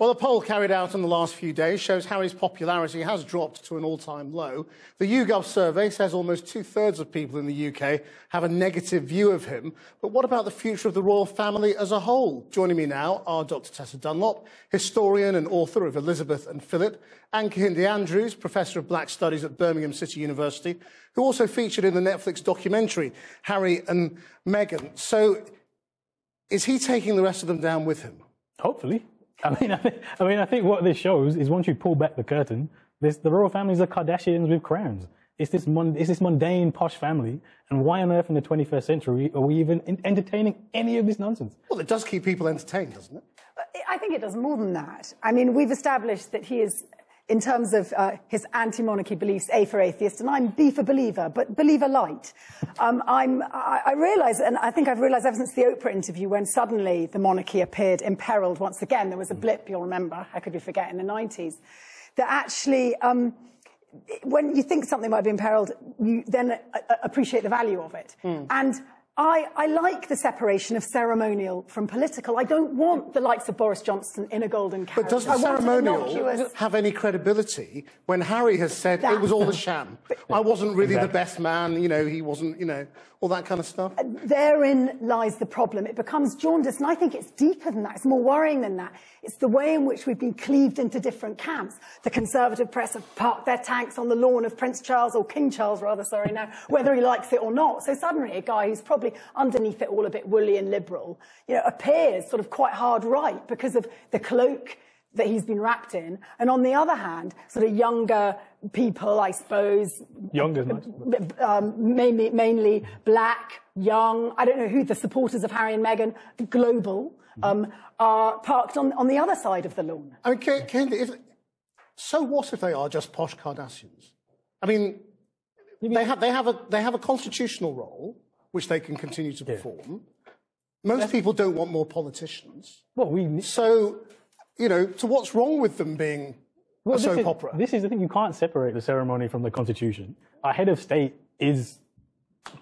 Well, a poll carried out in the last few days shows Harry's popularity has dropped to an all time low. The YouGov survey says almost two thirds of people in the UK have a negative view of him. But what about the future of the royal family as a whole? Joining me now are Dr. Tessa Dunlop, historian and author of Elizabeth and Philip, and Kehinde Andrews, Professor of Black Studies at Birmingham City University, who also featured in the Netflix documentary Harry and Meghan. So, is he taking the rest of them down with him? Hopefully. I mean, I, think, I mean, I think what this shows is once you pull back the curtain, this, the royal families are Kardashians with crowns. It's this, mon, it's this mundane, posh family. And why on earth in the 21st century are we even entertaining any of this nonsense? Well, it does keep people entertained, doesn't it? I think it does more than that. I mean, we've established that he is in terms of uh, his anti-monarchy beliefs, A for atheist, and I'm B for believer, but believer light. Um, I'm, I, I realise, and I think I've realised ever since the Oprah interview, when suddenly the monarchy appeared imperiled once again, there was a blip, you'll remember, how could we forget, in the 90s, that actually, um, when you think something might be imperiled, you then uh, appreciate the value of it. Mm. And I, I, like the separation of ceremonial from political. I don't want the likes of Boris Johnson in a golden carriage. But does the ceremonial innocuous... have any credibility when Harry has said that... it was all a sham? I wasn't really exactly. the best man, you know, he wasn't, you know, all that kind of stuff? Uh, therein lies the problem. It becomes jaundiced, and I think it's deeper than that. It's more worrying than that. It's the way in which we've been cleaved into different camps. The Conservative press have parked their tanks on the lawn of Prince Charles, or King Charles rather, sorry now, whether he likes it or not. So suddenly a guy who's probably underneath it all a bit woolly and liberal, you know, appears sort of quite hard right because of the cloak that he's been wrapped in. And on the other hand, sort of younger people, I suppose. Younger, nice. um, mainly, mainly black, young, I don't know who the supporters of Harry and Meghan, global, um, are parked on, on the other side of the lawn. I mean, Ken, if, so what if they are just posh Kardashians? I mean, they have, they have, a, they have a constitutional role, which they can continue to perform. Yeah. Most people don't want more politicians. Well, we... So you know, so what's wrong with them being well, a soap is, opera? This is the thing, you can't separate the ceremony from the constitution. Our head of state is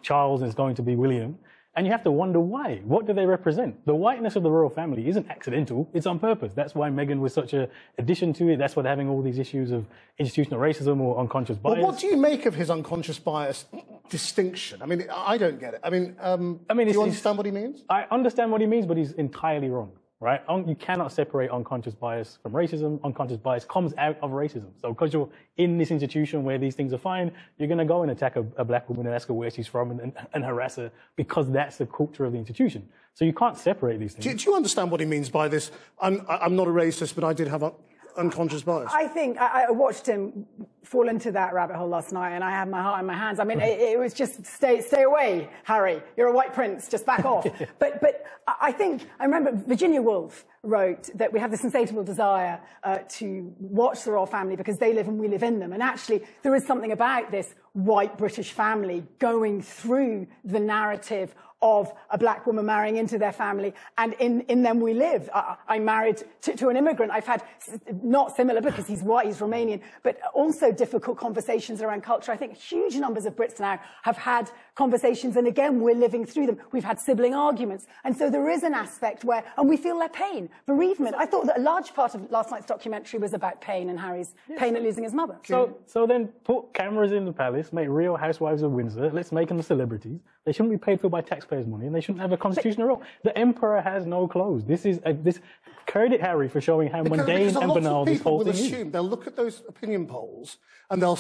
Charles and is going to be William. And you have to wonder why. What do they represent? The whiteness of the royal family isn't accidental, it's on purpose. That's why Meghan was such an addition to it. That's why they're having all these issues of institutional racism or unconscious bias. But what do you make of his unconscious bias distinction? I mean, I don't get it. I mean, um, I mean do you understand what he means? I understand what he means, but he's entirely wrong right? You cannot separate unconscious bias from racism. Unconscious bias comes out of racism. So because you're in this institution where these things are fine, you're going to go and attack a, a, black woman and ask her where she's from and, and, and, harass her because that's the culture of the institution. So you can't separate these things. Do, do you understand what he means by this? I'm, I'm not a racist, but I did have a, unconscious bias? I think I, I, watched him fall into that rabbit hole last night, and I had my heart in my hands. I mean, it, it, was just stay, stay away, Harry. You're a white prince. Just back off. but, but I think I remember Virginia Woolf wrote that we have this insatiable desire uh, to watch the royal family because they live and we live in them. And actually, there is something about this white British family going through the narrative of a black woman marrying into their family, and in, in them we live. I, I'm married to, to, an immigrant. I've had not similar because he's white, he's Romanian, but also difficult conversations around culture. I think huge numbers of Brits now have had conversations, and again, we're living through them. We've had sibling arguments, and so there is an aspect where, and we feel their pain, bereavement. I thought that a large part of last night's documentary was about pain and Harry's yes. pain at losing his mother. So, so then put cameras in the palace, make real housewives of Windsor. Let's make them celebrities. They shouldn't be paid for by taxpayers' money, and they shouldn't have a constitutional role. The emperor has no clothes. This is a, this. Credit Harry for showing how because, mundane because and banal this whole thing assume, is. They'll look at those opinion polls and they'll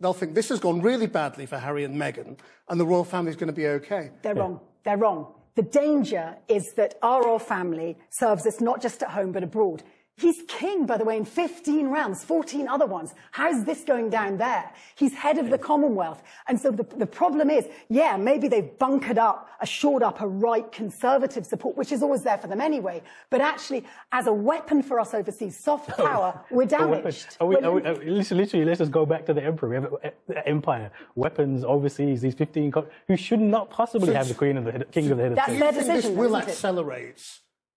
they'll think this has gone really badly for Harry and Meghan, and the royal family is going to be okay. They're yeah. wrong. They're wrong. The danger is that our royal family serves us not just at home but abroad. He's king, by the way, in 15 rounds, 14 other ones. How's this going down there? He's head of the Commonwealth. And so the, the problem is, yeah, maybe they've bunkered up, shored up a right conservative support, which is always there for them anyway. But actually, as a weapon for us overseas, soft oh. power, we're damaged. Are we, are we, are we, literally, let's just go back to the emperor. We have the empire, weapons overseas, these 15 who should not possibly so have the queen and the king of the head of state. That's their decision. This will accelerate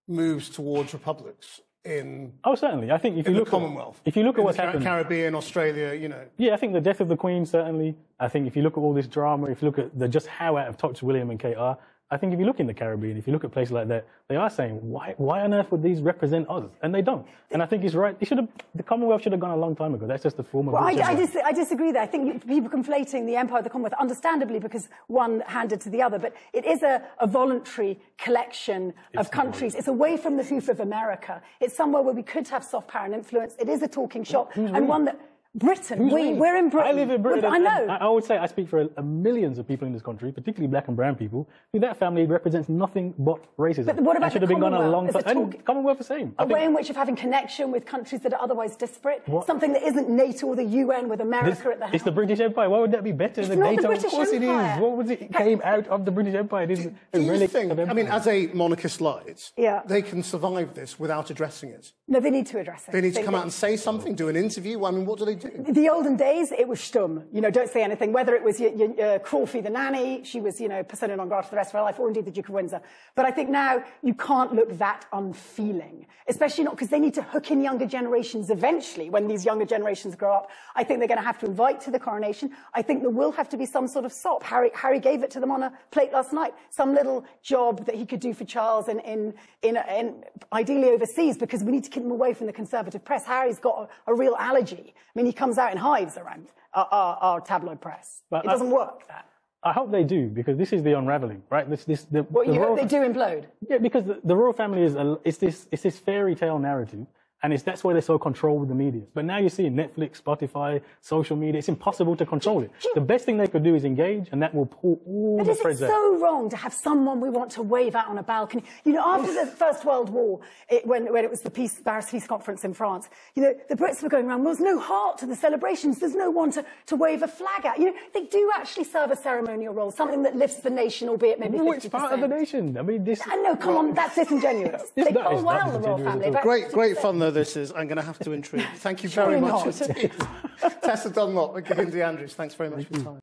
moves towards republics in oh certainly. I think if you look Commonwealth. at, if you look at what's happened Caribbean Australia you know. Yeah I think the death of the Queen certainly. I think if you look at all this drama if you look at the just how out of touch William and Kate are I think if you look in the Caribbean, if you look at places like that, they are saying, why, why on earth would these represent us? And they don't. And I think he's right. Should have, the Commonwealth should have gone a long time ago. That's just the form of Well, I, I, dis- I disagree there. I think people conflating the Empire of the Commonwealth, understandably, because one handed to the other, but it is a, a voluntary collection of countries. It's away from the hoof of America. It's somewhere where we could have soft power and influence. It is a talking shop, and one that Britain. We, we? we're in Britain. I live in Britain. I know. I, I would say I speak for a, a millions of people in this country, particularly black and brown people, who that family represents nothing but racism. But what about and should the have been gone a Commonwealth long time. talk- And Commonwealth the same. I a way think in which of having connection with countries that are otherwise disparate, What- something that isn't NATO or the UN with America this- at the helm. it's the British Empire. Why would that be better than not the NATO? British of course it Empire. is. What was it? It came out of the British Empire. It is a Do you relic think, of I mean, as a monarchist light, Yeah. they can survive this without addressing it? no, they need to address it. They need to come out and say something, do an interview. I mean, what do they the olden days, it was stum. You know, don't say anything. Whether it was your, your, the nanny, she was, you know, persona non grata for the rest of her life, or indeed the Duke of Windsor. But I think now you can't look that unfeeling, especially not because they need to hook in younger generations eventually when these younger generations grow up. I think they're going to have to invite to the coronation. I think there will have to be some sort of sop. Harry, Harry gave it to them on a plate last night. Some little job that he could do for Charles in, in, in, in ideally overseas because we need to keep him away from the conservative press. Harry's got a, a real allergy. I mean, he comes out in hives around our, our, our tabloid press. But it I- doesn't work, that. I hope they do because this is the unraveling, right? This, this, the, What, the you royal- hope they do implode? Yeah, because the, the royal family is a, it's this it's this fairy tale narrative, and it's that's why they're so controlled with the media. But now you see Netflix, Spotify, social media. It's impossible to control it. The best thing they could do is engage, and that will pull all But the is it threads out. so wrong to have someone we want to wave at on a balcony? You know, after the First World War, it, when, when it was the peace, Paris Peace Conference in France, you know, the Brits were going around, well, there's no heart to the celebrations, there's no one to, to wave a flag at. You know, they do actually serve a ceremonial role, something that lifts the nation, albeit maybe 50%. Part of the nation. I mean, this. I know, come on, that's disingenuous. They not- call it's well, the royal family. at all. but- Great, great fun though this is. I'm going to have to intrude. Thank you very Surely much not. indeed. Tessa Dunlop and Gavin Andrews, thanks very much for your time.